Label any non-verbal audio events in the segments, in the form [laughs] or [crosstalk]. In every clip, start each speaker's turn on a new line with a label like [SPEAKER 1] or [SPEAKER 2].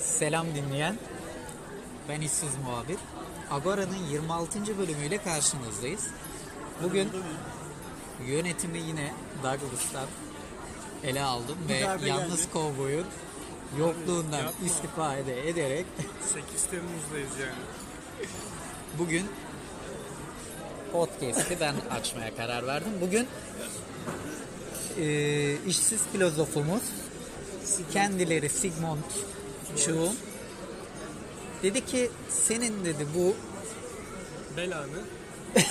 [SPEAKER 1] Selam dinleyen. Ben işsiz muhabir. Agora'nın 26. bölümüyle karşınızdayız. Bugün yönetimi yine Douglas'tan ele aldım ve
[SPEAKER 2] darbe
[SPEAKER 1] yalnız
[SPEAKER 2] geldi.
[SPEAKER 1] kovboyun yokluğundan
[SPEAKER 2] Yapma.
[SPEAKER 1] istifade ederek
[SPEAKER 2] 8 Temmuz'dayız yani.
[SPEAKER 1] bugün podcast'i ben açmaya karar verdim. Bugün e, işsiz filozofumuz kendileri Sigmund Çoğun dedi ki senin dedi bu
[SPEAKER 2] Belanı. [laughs]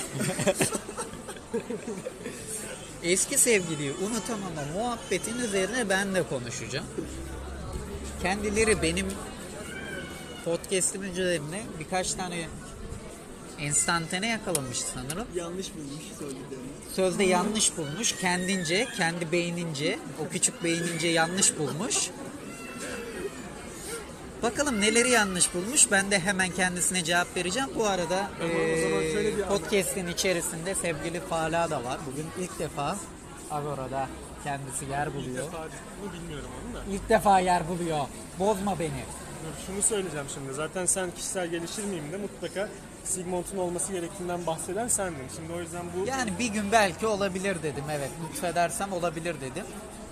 [SPEAKER 1] eski sevgiliyi unutamama muhabbetin üzerine ben de konuşacağım. Kendileri benim podcast'imin üzerine birkaç tane enstantane yakalamış sanırım.
[SPEAKER 3] Yanlış bulmuş söylediklerini.
[SPEAKER 1] Sözde yanlış bulmuş. Kendince, kendi beynince, o küçük beynince yanlış bulmuş. Bakalım neleri yanlış bulmuş. Ben de hemen kendisine cevap vereceğim. Bu arada
[SPEAKER 2] bir
[SPEAKER 1] podcast'in içerisinde sevgili Fala da var. Bugün ilk defa Agora'da kendisi yer buluyor.
[SPEAKER 2] Bunu bilmiyorum onu da.
[SPEAKER 1] İlk defa yer buluyor. Bozma beni.
[SPEAKER 2] Dur, şunu söyleyeceğim şimdi. Zaten sen kişisel gelişir miyim de mutlaka Sigmund'un olması gerektiğinden bahseden sendin. Şimdi o yüzden bu
[SPEAKER 1] Yani bir gün belki olabilir dedim. Evet lütfedersem olabilir dedim.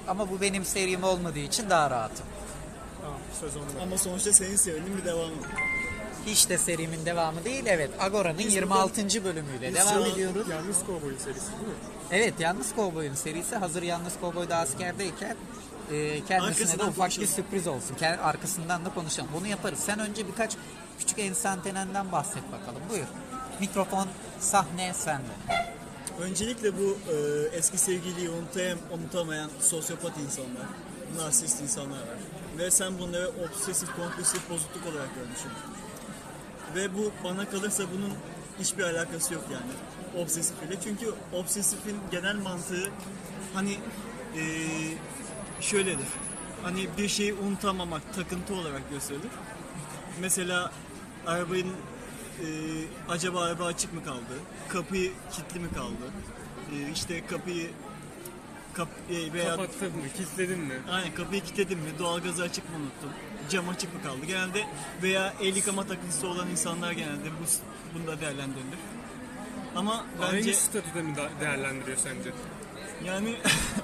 [SPEAKER 1] Ama bu benim serim olmadığı için daha rahatım.
[SPEAKER 2] Söz onunla.
[SPEAKER 3] Ama sonuçta senin sevdiğin bir devamı.
[SPEAKER 1] Hiç de serimin devamı değil. Evet Agora'nın 26. bölümüyle devam
[SPEAKER 2] Şu an
[SPEAKER 1] ediyoruz.
[SPEAKER 2] Yalnız Kovboy'un serisi değil mi?
[SPEAKER 1] Evet Yalnız Kovboy'un serisi hazır Yalnız Kovboy da askerdeyken e, kendisine de
[SPEAKER 3] Arkasından
[SPEAKER 1] ufak bir
[SPEAKER 3] konuşalım.
[SPEAKER 1] sürpriz olsun. Arkasından da konuşalım. Bunu yaparız. Sen önce birkaç küçük enstantanenden bahset bakalım. Buyur. Mikrofon, sahne sende.
[SPEAKER 3] Öncelikle bu e, eski sevgiliyi unutayam, unutamayan sosyopat insanlar, narsist insanlar var. Ve sen bunları obsesif kompulsif bozukluk olarak görmüşsün. Ve bu bana kalırsa bunun hiçbir alakası yok yani obsesif ile. Çünkü obsesifin genel mantığı hani e, şöyledir. Hani bir şeyi unutamamak takıntı olarak gösterilir. Mesela arabanın e, acaba araba açık mı kaldı? Kapıyı kilitli mi kaldı? E, işte kapıyı kap, e, veya
[SPEAKER 2] Kapattın mı? Kilitledin mi?
[SPEAKER 3] aynen kapıyı kilitledim mi? Doğalgazı açık mı unuttum? Cam açık mı kaldı? Genelde veya el yıkama takıntısı olan insanlar genelde bu bunu da değerlendirilir. Ama bence
[SPEAKER 2] Aynı statüde mi değerlendiriyor sence?
[SPEAKER 3] yani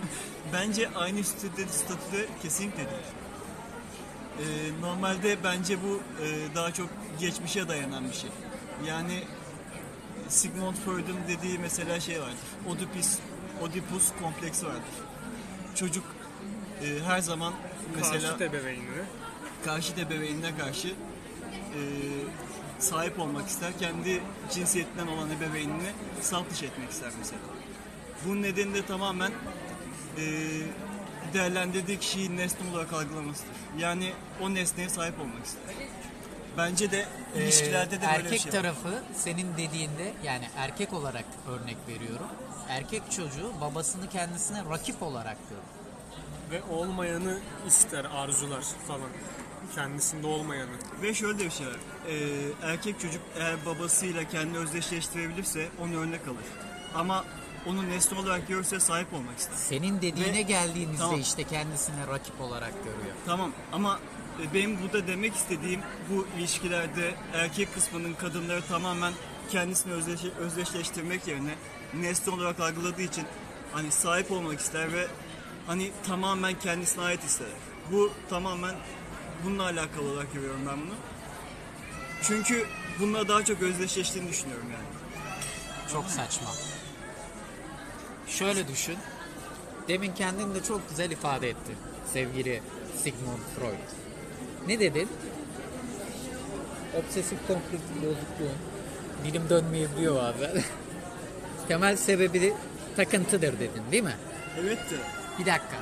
[SPEAKER 3] [laughs] bence aynı statüde, statüde kesinlikle değil. Ee, normalde bence bu e, daha çok geçmişe dayanan bir şey. Yani Sigmund Freud'un dediği mesela şey vardır. Oedipus, Oedipus kompleksi vardır. Çocuk e, her zaman mesela
[SPEAKER 2] Karşıt ebeveynine.
[SPEAKER 3] karşı ebeveynine karşı e, sahip olmak ister. Kendi cinsiyetinden olan ebeveynini saf dışı etmek ister mesela. Bunun nedeni de tamamen e, değerlendirdiği kişiyi nesne olarak algılamasıdır. Yani o nesneye sahip olmak ister. Bence de
[SPEAKER 1] Ee,
[SPEAKER 3] ilişkilerde de böyle bir
[SPEAKER 1] erkek
[SPEAKER 3] şey var.
[SPEAKER 1] tarafı senin dediğinde yani erkek olarak örnek veriyorum. Erkek çocuğu babasını kendisine rakip olarak görür.
[SPEAKER 2] Ve olmayanı ister, arzular falan. Kendisinde olmayanı.
[SPEAKER 3] Ve şöyle de bir şey var. Ee, erkek çocuk eğer babasıyla kendini özdeşleştirebilirse onu örnek alır. Ama onu nesne olarak görürse sahip olmak ister.
[SPEAKER 1] Senin dediğine
[SPEAKER 3] Ve-
[SPEAKER 1] geldiğimizde
[SPEAKER 3] Tamam.
[SPEAKER 1] işte kendisine rakip olarak görüyor.
[SPEAKER 3] Tamam ama e, benim burada demek istediğim bu ilişkilerde erkek kısmının kadınları tamamen kendisini özdeş- özdeşleştirmek yerine nesne olarak algıladığı için hani sahip olmak ister ve hani tamamen kendisine ait ister. Bu tamamen bununla alakalı olarak görüyorum ben bunu. Çünkü bununla daha çok özdeşleştiğini düşünüyorum yani.
[SPEAKER 1] Çok saçma. Şöyle düşün. Demin kendin de çok güzel ifade ettin sevgili Sigmund Freud. Ne dedin? Obsesif kompulsif bozukluğun dilim dönmeyebiliyor bazen. [laughs] Temel sebebi takıntıdır dedin değil mi?
[SPEAKER 3] Evet de
[SPEAKER 1] Bir dakika.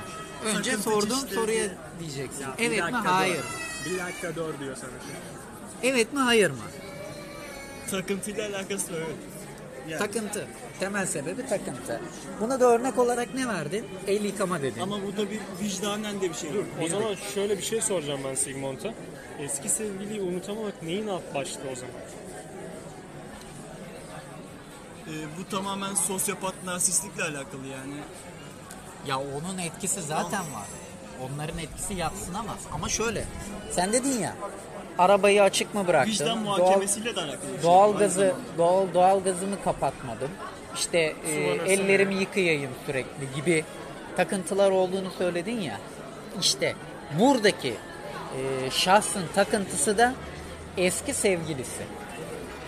[SPEAKER 1] Önce
[SPEAKER 3] Takıntı
[SPEAKER 1] sorduğum
[SPEAKER 3] çeşitleri
[SPEAKER 1] soruya diyeceksin.
[SPEAKER 2] Bir
[SPEAKER 1] Evet mi
[SPEAKER 2] dakika dur.
[SPEAKER 1] hayır.
[SPEAKER 2] Bir dakika dur diyor sana şimdi.
[SPEAKER 1] Evet mi hayır mı?
[SPEAKER 3] takıntıyla alakası var evet. Yani.
[SPEAKER 1] Takıntı. Temel sebebi takıntı. Buna da örnek olarak ne verdin? El yıkama dedin.
[SPEAKER 3] Ama burada bir vicdanen de bir şey var.
[SPEAKER 2] O zaman şöyle bir şey soracağım ben Sigmund'a. Eski sevgiliyi unutamamak neyin alt başlığı o zaman?
[SPEAKER 3] Ee, bu tamamen sosyopat narsistlikle alakalı yani.
[SPEAKER 1] Ya onun etkisi zaten var. Onların etkisi yatsınamaz. Ama şöyle. Sen dedin ya. Arabayı açık mı bıraktın?
[SPEAKER 3] Vicdan
[SPEAKER 1] Doğal-
[SPEAKER 3] muhakemesiyle de alakalı. şey.
[SPEAKER 1] Doğal gazı doğal doğal gazımı kapatmadım. İşte e, ellerimi yıkayayım sürekli gibi takıntılar olduğunu söyledin ya. İşte buradaki e, şahsın takıntısı da eski sevgilisi.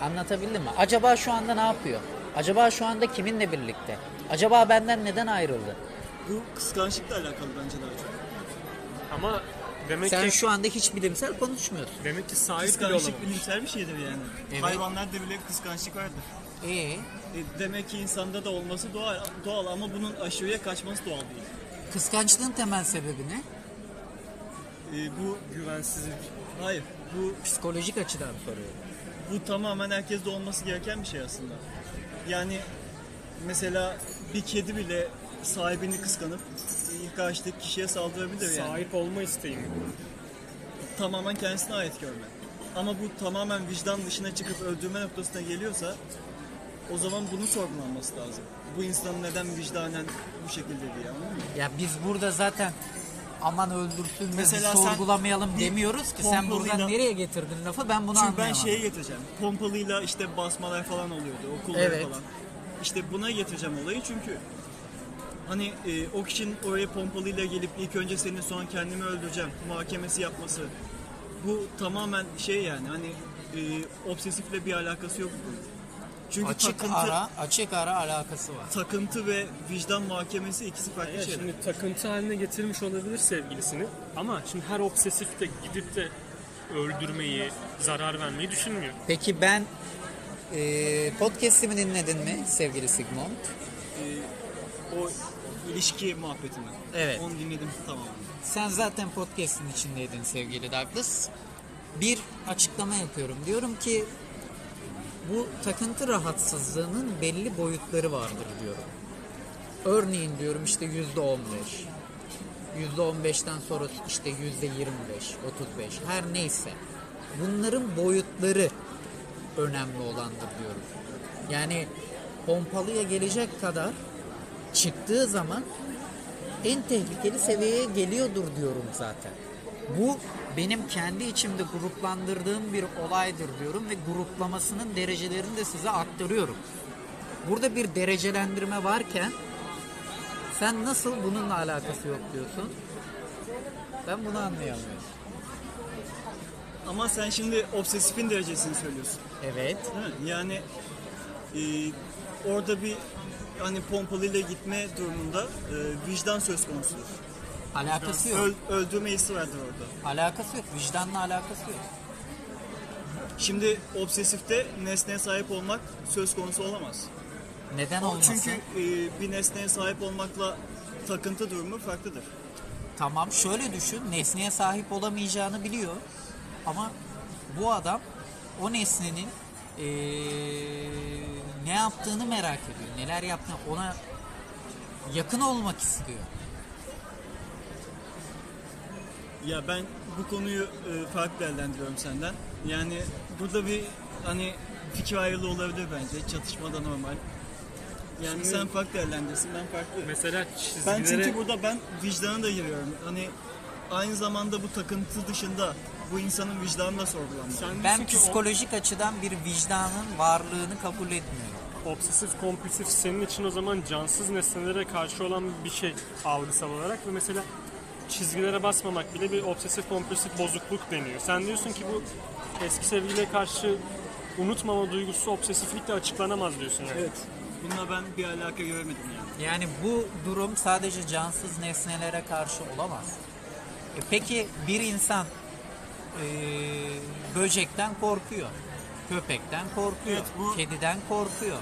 [SPEAKER 1] Anlatabildim mi? Acaba şu anda ne yapıyor? Acaba şu anda kiminle birlikte? Acaba benden neden ayrıldı?
[SPEAKER 3] Bu kıskançlıkla alakalı bence daha çok.
[SPEAKER 2] Ama demek
[SPEAKER 1] Sen
[SPEAKER 2] ki
[SPEAKER 1] şu anda hiç bilimsel konuşmuyorsun.
[SPEAKER 2] demek ki sahip bile
[SPEAKER 3] Kıskançlık
[SPEAKER 2] olamamış.
[SPEAKER 3] bilimsel bir şeydir yani.
[SPEAKER 1] Evet.
[SPEAKER 3] Hayvanlarda bile kıskançlık vardır.
[SPEAKER 1] Ee,
[SPEAKER 3] E, demek ki insanda da olması doğal, doğal ama bunun aşırıya kaçması doğal değil.
[SPEAKER 1] kıskançlığın temel sebebi ne?
[SPEAKER 3] E, bu
[SPEAKER 2] Güvensizlik.
[SPEAKER 3] hayır, bu
[SPEAKER 1] Psikolojik açıdan soruyorum.
[SPEAKER 3] bu tamamen herkeste olması gereken bir şey aslında. Yani mesela bir kedi bile sahibini kıskanıp ilk karşıdaki kişiye saldırabilir yani.
[SPEAKER 2] Sahip olma isteği mi?
[SPEAKER 3] Tamamen kendisine ait görme. Ama bu tamamen vicdan dışına çıkıp öldürme noktasına geliyorsa o zaman bunun sorgulanması lazım. Bu insanın neden vicdanen bu şekilde diye anladın mı?
[SPEAKER 1] Ya biz burada zaten aman öldürsün
[SPEAKER 3] Mesela
[SPEAKER 1] biz
[SPEAKER 3] sen
[SPEAKER 1] sorgulamayalım
[SPEAKER 3] bir
[SPEAKER 1] demiyoruz ki sen buradan nereye getirdin lafı ben bunu
[SPEAKER 3] Çünkü ben
[SPEAKER 1] anlayamadım.
[SPEAKER 3] şeye getireceğim. Pompalıyla işte basmalar falan oluyordu. Okulda
[SPEAKER 1] Evet.
[SPEAKER 3] falan. İşte buna getireceğim olayı çünkü hani e, o kişinin oraya pompalıyla gelip ilk önce seni sonra kendimi öldüreceğim muhakemesi yapması bu tamamen şey yani hani e, obsesifle bir alakası yok bunun. Çünkü
[SPEAKER 1] açık
[SPEAKER 3] takıntı,
[SPEAKER 1] ara açık ara alakası var.
[SPEAKER 3] takıntı ve vicdan muhakemesi ikisi farklı
[SPEAKER 2] Evet,
[SPEAKER 3] şeyler.
[SPEAKER 2] şimdi takıntı haline getirmiş olabilir sevgilisini ama şimdi her obsesif de gidip de öldürmeyi, zarar vermeyi düşünmüyor.
[SPEAKER 1] Peki ben e, podcast'imi dinledin mi sevgili Sigmund?
[SPEAKER 3] E, o ilişki muhabbetini.
[SPEAKER 1] Evet.
[SPEAKER 3] Onu dinledim tamam.
[SPEAKER 1] Sen zaten podcast'in içindeydin sevgili Douglas. Bir açıklama yapıyorum. Diyorum ki bu takıntı rahatsızlığının belli boyutları vardır diyorum. Örneğin diyorum işte yüzde on beş. Yüzde on beşten sonra işte yüzde yirmi beş, otuz beş her neyse. Bunların boyutları önemli olandır diyorum. Yani pompalıya gelecek kadar çıktığı zaman en tehlikeli seviyeye geliyordur diyorum zaten. Bu benim kendi içimde gruplandırdığım bir olaydır diyorum ve gruplamasının derecelerini de size aktarıyorum. Burada bir derecelendirme varken sen nasıl bununla alakası yok diyorsun? Ben bunu anlayamıyorum.
[SPEAKER 3] Ama sen şimdi obsesifin derecesini söylüyorsun.
[SPEAKER 1] Evet.
[SPEAKER 3] Değil mi? Yani e, orada bir hani pompalıyla gitme durumunda e, vicdan söz konusudur.
[SPEAKER 1] Alakası yok.
[SPEAKER 3] Öl, öldürme hissi vardır orada.
[SPEAKER 1] Alakası yok. Vicdanla alakası yok.
[SPEAKER 3] Şimdi obsesifte nesneye sahip olmak söz konusu olamaz.
[SPEAKER 1] Neden olmasın?
[SPEAKER 3] Çünkü e, bir nesneye sahip olmakla takıntı durumu farklıdır.
[SPEAKER 1] Tamam şöyle düşün. Nesneye sahip olamayacağını biliyor. Ama bu adam o nesnenin eee, ne yaptığını merak ediyor. Neler yaptığını ona yakın olmak istiyor.
[SPEAKER 3] Ya ben bu konuyu e, farklı değerlendiriyorum senden. Yani burada bir hani fikir ayrılığı olabilir bence. Çatışma da normal. Yani
[SPEAKER 2] Şimdi-
[SPEAKER 3] sen farklı değerlendirsin, ben farklı.
[SPEAKER 2] Mesela çizgilere...
[SPEAKER 3] Ben çünkü burada ben vicdanı da giriyorum. Hani aynı zamanda bu takıntı dışında bu insanın vicdanı da sorgulanmalı.
[SPEAKER 2] Sen
[SPEAKER 1] Ben psikolojik açıdan bir vicdanın varlığını kabul etmiyorum.
[SPEAKER 2] obsesif kompulsif senin için o zaman cansız nesnelere karşı olan bir şey algısal olarak ve mesela çizgilere basmamak bile bir obsesif kompulsif bozukluk deniyor. Sen diyorsun ki bu eski sevgiliye karşı unutmama duygusu obsesiflikle açıklanamaz diyorsun yani.
[SPEAKER 3] Evet. Bununla ben bir alaka göremedim yani.
[SPEAKER 1] Yani bu durum sadece cansız nesnelere karşı olamaz. E peki bir insan e, böcekten korkuyor, köpekten korkuyor,
[SPEAKER 3] Evet, bu-
[SPEAKER 1] kediden korkuyor.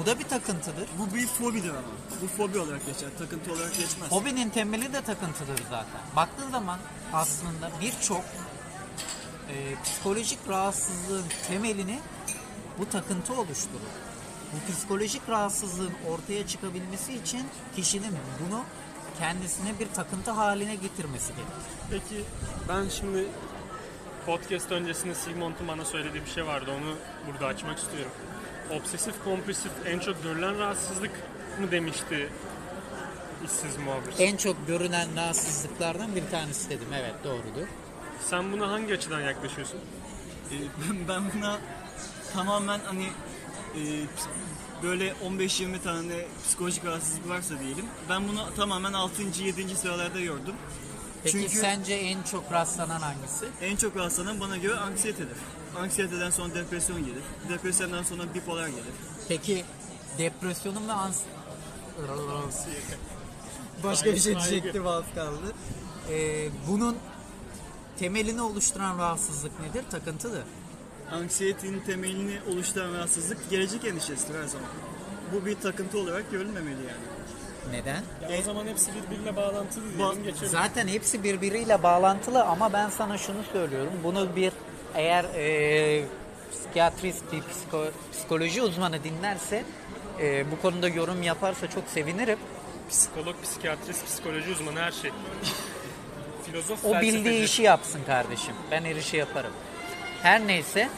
[SPEAKER 1] Bu da bir takıntıdır.
[SPEAKER 3] Bu bir fobidir ama. Bu fobi olarak geçer. Takıntı olarak geçmez.
[SPEAKER 1] Hobinin temeli de takıntıdır zaten. Baktığın zaman aslında birçok e, psikolojik rahatsızlığın temelini bu takıntı oluşturur. Bu psikolojik rahatsızlığın ortaya çıkabilmesi için kişinin bunu kendisine bir takıntı haline getirmesi gerekir.
[SPEAKER 2] Peki ben şimdi podcast öncesinde Sigmund'un bana söylediği bir şey vardı. Onu burada açmak istiyorum. Obsesif kompulsif en çok görülen rahatsızlık mı demişti işsiz muhabir.
[SPEAKER 1] En çok görünen rahatsızlıklardan bir tanesi dedim. Evet doğrudur.
[SPEAKER 2] Sen buna hangi açıdan yaklaşıyorsun?
[SPEAKER 3] Ee, ben, ben buna tamamen hani e, böyle 15-20 tane psikolojik rahatsızlık varsa diyelim. Ben bunu tamamen 6. 7. sıralarda gördüm.
[SPEAKER 1] Peki
[SPEAKER 3] Çünkü
[SPEAKER 1] sence en çok rastlanan hangisi?
[SPEAKER 3] en çok rastlanan bana göre anksiyetedir. Anksiyeteden sonra depresyon gelir. Depresyondan sonra bipolar gelir.
[SPEAKER 1] Peki depresyonun ve ans... Başka bir şey diyecektim az kaldı. Ee, bunun temelini oluşturan rahatsızlık nedir? Takıntıdır.
[SPEAKER 3] Anksiyetenin temelini oluşturan rahatsızlık gelecek endişesidir her zaman. Bu bir takıntı olarak görülmemeli yani.
[SPEAKER 1] Neden?
[SPEAKER 2] Ya o zaman hepsi birbiriyle bağlantılı
[SPEAKER 3] diyelim,
[SPEAKER 2] geçelim.
[SPEAKER 1] Zaten hepsi birbiriyle bağlantılı ama ben sana şunu söylüyorum. Bunu bir eğer e, psikiyatrist bir psiko- psikoloji uzmanı dinlerse e, bu konuda yorum yaparsa çok sevinirim.
[SPEAKER 2] Psikolog, psikiyatrist, psikoloji uzmanı her şey. [laughs] Filozof,
[SPEAKER 1] O bildiği işi yapsın kardeşim. Ben her işi yaparım. Her neyse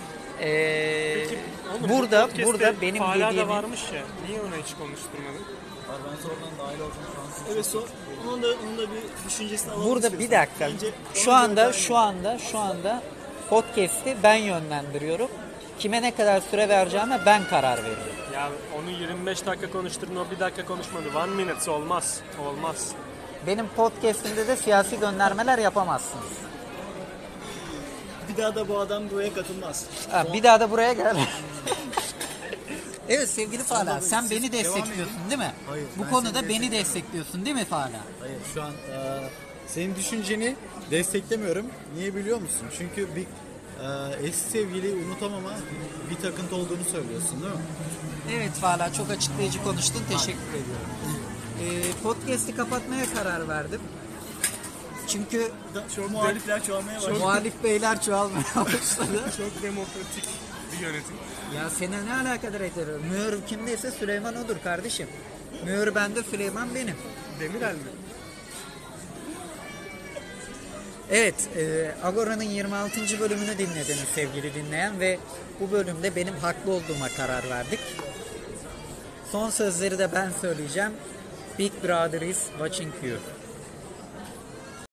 [SPEAKER 1] e,
[SPEAKER 2] Peki, oğlum, bu
[SPEAKER 1] burada
[SPEAKER 2] podcast'te
[SPEAKER 1] burada benim
[SPEAKER 2] Fala da
[SPEAKER 1] dediğim
[SPEAKER 2] varmış ya. Niye onu hiç konuşturmadın?
[SPEAKER 3] Ben sonradan dahil olacağım Evet so onun da, onun da bir düşüncesini alalım
[SPEAKER 1] Burada bir dakika.
[SPEAKER 3] Bence
[SPEAKER 1] Şu anda şu anda şu anda podcast'i ben yönlendiriyorum. Kime ne kadar süre vereceğime ben karar veriyorum.
[SPEAKER 2] Ya onu 25 dakika konuşturdun o bir dakika konuşmadı. One minute olmaz. Olmaz.
[SPEAKER 1] Benim podcast'imde de siyasi göndermeler yapamazsınız.
[SPEAKER 3] Bir daha da bu adam buraya katılmaz.
[SPEAKER 1] Ha, bir daha da buraya gel. [laughs] evet sevgili Fala sen beni destekliyorsun değil mi?
[SPEAKER 4] Hayır,
[SPEAKER 1] Bu
[SPEAKER 4] ben
[SPEAKER 1] konuda
[SPEAKER 4] seni
[SPEAKER 1] beni destekliyorsun değil mi Fala?
[SPEAKER 4] Hayır şu an e, senin düşünceni desteklemiyorum. Niye biliyor musun? Çünkü bir e, eski sevgiliyi unutamama bir takıntı olduğunu söylüyorsun değil mi?
[SPEAKER 1] Evet Fala çok açıklayıcı konuştun teşekkür ediyorum. Ee, podcast'i kapatmaya karar verdim. Çünkü
[SPEAKER 3] Da- Şu muhalifler çoğalmaya başladı.
[SPEAKER 1] muhalif beyler çoğalmaya [laughs] başladı.
[SPEAKER 2] Çok demokratik bir yönetim.
[SPEAKER 1] Ya seni ne alakadar eder? Mühür kimdeyse Süleyman odur kardeşim. Mühür bende Süleyman benim.
[SPEAKER 2] Demirel mi?
[SPEAKER 1] Evet, e, Agora'nın 26. bölümünü dinlediniz sevgili dinleyen ve bu bölümde benim haklı olduğuma karar verdik. Son sözleri de ben söyleyeceğim. Big Brother is watching you.